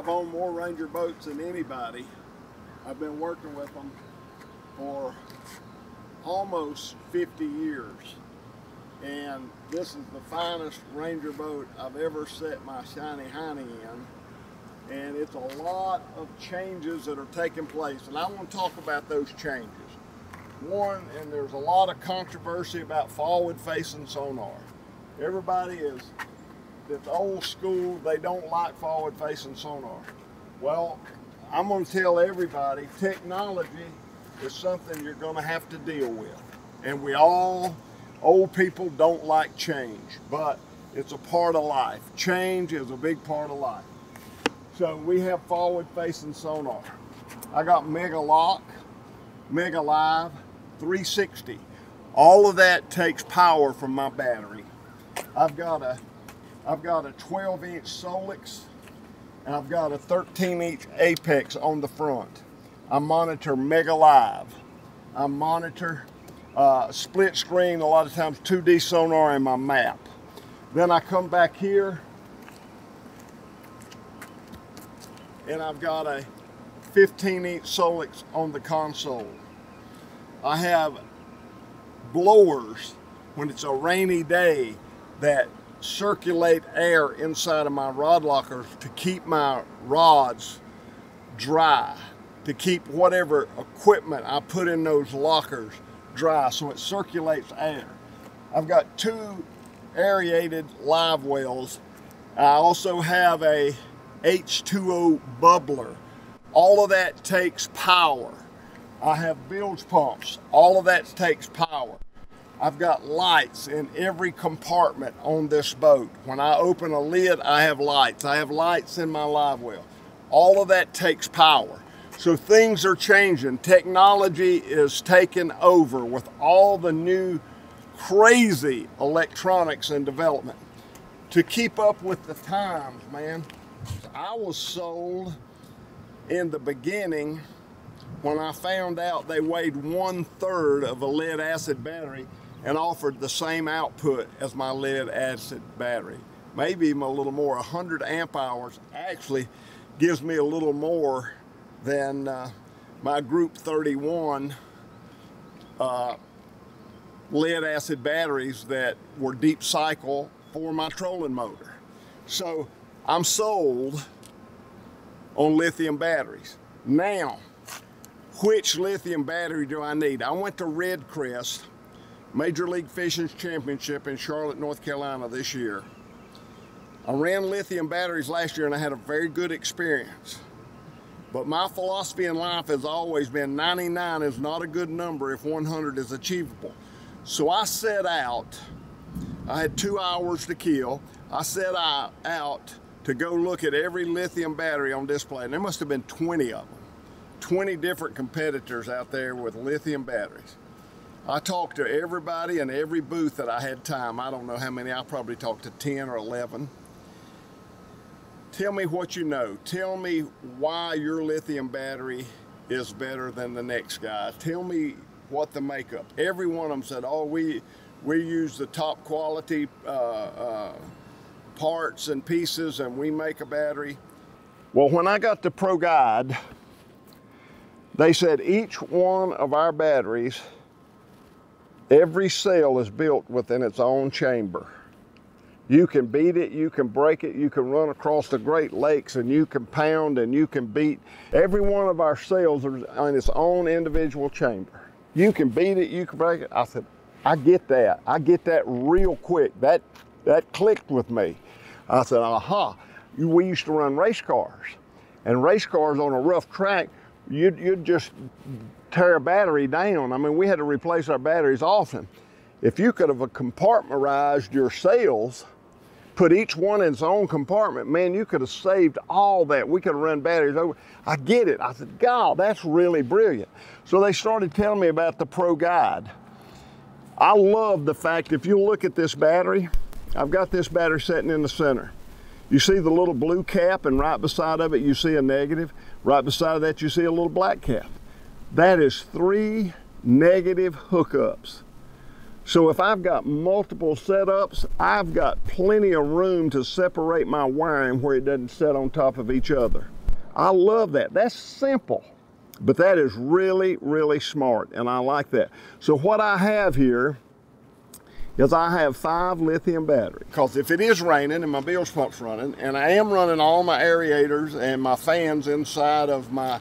I've owned more Ranger boats than anybody. I've been working with them for almost 50 years. And this is the finest Ranger boat I've ever set my shiny hiney in. And it's a lot of changes that are taking place. And I want to talk about those changes. One, and there's a lot of controversy about forward facing sonar. Everybody is, that's old school, they don't like forward facing sonar. Well, I'm going to tell everybody technology is something you're going to have to deal with. And we all, old people don't like change, but it's a part of life. Change is a big part of life. So we have forward facing sonar. I got Mega Lock, Mega Live, 360. All of that takes power from my battery. I've got a I've got a 12 inch Solix and I've got a 13 inch Apex on the front. I monitor Mega Live. I monitor uh, split screen, a lot of times 2D sonar and my map. Then I come back here and I've got a 15 inch Solix on the console. I have blowers when it's a rainy day that circulate air inside of my rod lockers to keep my rods dry, to keep whatever equipment I put in those lockers dry so it circulates air. I've got two aerated live wells. I also have a H2O bubbler. All of that takes power. I have bilge pumps. All of that takes power. I've got lights in every compartment on this boat. When I open a lid, I have lights. I have lights in my live well. All of that takes power. So things are changing. Technology is taking over with all the new crazy electronics and development. To keep up with the times, man, I was sold in the beginning when I found out they weighed one third of a lead acid battery and offered the same output as my lead acid battery. Maybe even a little more, 100 amp hours actually gives me a little more than uh, my Group 31 uh, lead acid batteries that were deep cycle for my trolling motor. So I'm sold on lithium batteries. Now, which lithium battery do I need? I went to Redcrest Major League Fishing Championship in Charlotte, North Carolina this year. I ran lithium batteries last year and I had a very good experience. But my philosophy in life has always been 99 is not a good number if 100 is achievable. So I set out, I had two hours to kill. I set out to go look at every lithium battery on display. And there must have been 20 of them. 20 different competitors out there with lithium batteries. I talked to everybody in every booth that I had time. I don't know how many, I probably talked to 10 or 11. Tell me what you know. Tell me why your lithium battery is better than the next guy. Tell me what the makeup. Every one of them said, oh, we, we use the top quality uh, uh, parts and pieces and we make a battery. Well, when I got the Pro Guide, they said each one of our batteries Every cell is built within its own chamber. You can beat it, you can break it, you can run across the Great Lakes and you can pound and you can beat. Every one of our cells is in its own individual chamber. You can beat it, you can break it. I said, I get that. I get that real quick. That, that clicked with me. I said, aha, we used to run race cars. And race cars on a rough track, you'd, you'd just tear a battery down. I mean, we had to replace our batteries often. If you could have compartmentalized your cells, put each one in its own compartment, man, you could have saved all that. We could have run batteries over. I get it. I said, God, that's really brilliant. So they started telling me about the Pro Guide. I love the fact if you look at this battery, I've got this battery sitting in the center. You see the little blue cap and right beside of it you see a negative. Right beside of that you see a little black cap. That is three negative hookups. So if I've got multiple setups, I've got plenty of room to separate my wiring where it doesn't set on top of each other. I love that. That's simple, but that is really, really smart, and I like that. So what I have here is I have five lithium batteries. Because if it is raining and my bilge pump's running, and I am running all my aerators and my fans inside of my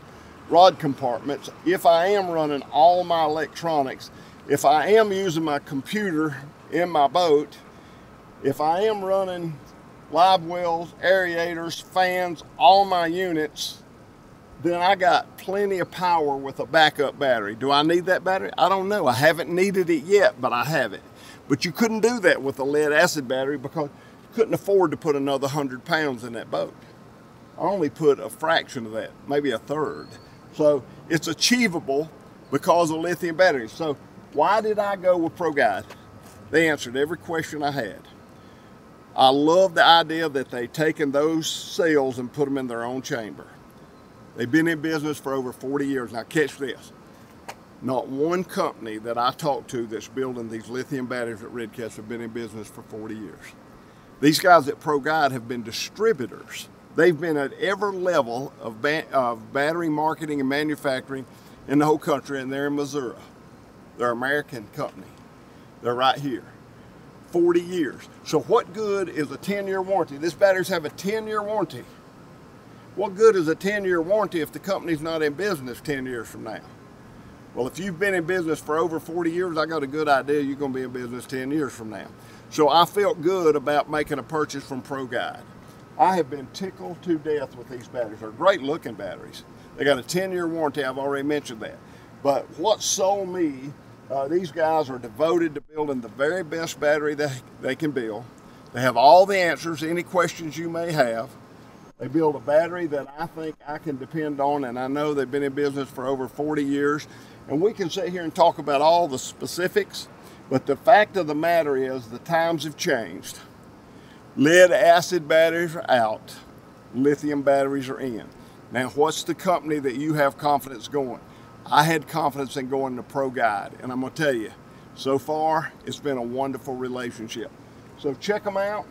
rod compartments, if I am running all my electronics, if I am using my computer in my boat, if I am running live wells, aerators, fans, all my units, then I got plenty of power with a backup battery. Do I need that battery? I don't know. I haven't needed it yet, but I have it. But you couldn't do that with a lead acid battery because you couldn't afford to put another 100 pounds in that boat. I only put a fraction of that, maybe a third. So it's achievable because of lithium batteries. So why did I go with ProGuide? They answered every question I had. I love the idea that they've taken those cells and put them in their own chamber. They've been in business for over 40 years. Now catch this. Not one company that I talk to that's building these lithium batteries at Redcrest have been in business for 40 years. These guys at ProGuide have been distributors. They've been at every level of, ba of battery marketing and manufacturing in the whole country, and they're in Missouri. They're an American company. They're right here. 40 years. So what good is a 10-year warranty? This batteries have a 10-year warranty. What good is a 10-year warranty if the company's not in business 10 years from now? Well, if you've been in business for over 40 years, I got a good idea you're going to be in business 10 years from now. So I felt good about making a purchase from ProGuide. I have been tickled to death with these batteries. They're great looking batteries. They got a 10 year warranty, I've already mentioned that. But what sold me, uh, these guys are devoted to building the very best battery they, they can build. They have all the answers, any questions you may have. They build a battery that I think I can depend on, and I know they've been in business for over 40 years. And we can sit here and talk about all the specifics, but the fact of the matter is the times have changed. Lead acid batteries are out, lithium batteries are in. Now, what's the company that you have confidence going? I had confidence in going to ProGuide, and I'm going to tell you, so far, it's been a wonderful relationship. So check them out.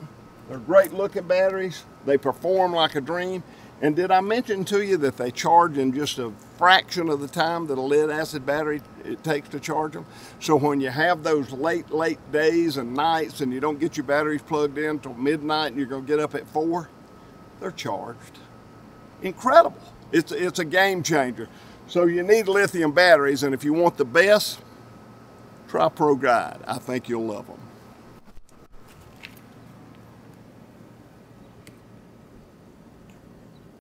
They're great looking batteries. They perform like a dream. And did I mention to you that they charge in just a fraction of the time that a lead acid battery it takes to charge them? So when you have those late, late days and nights and you don't get your batteries plugged in till midnight and you're gonna get up at four, they're charged. Incredible. It's, it's a game changer. So you need lithium batteries and if you want the best, try ProGuide. I think you'll love them.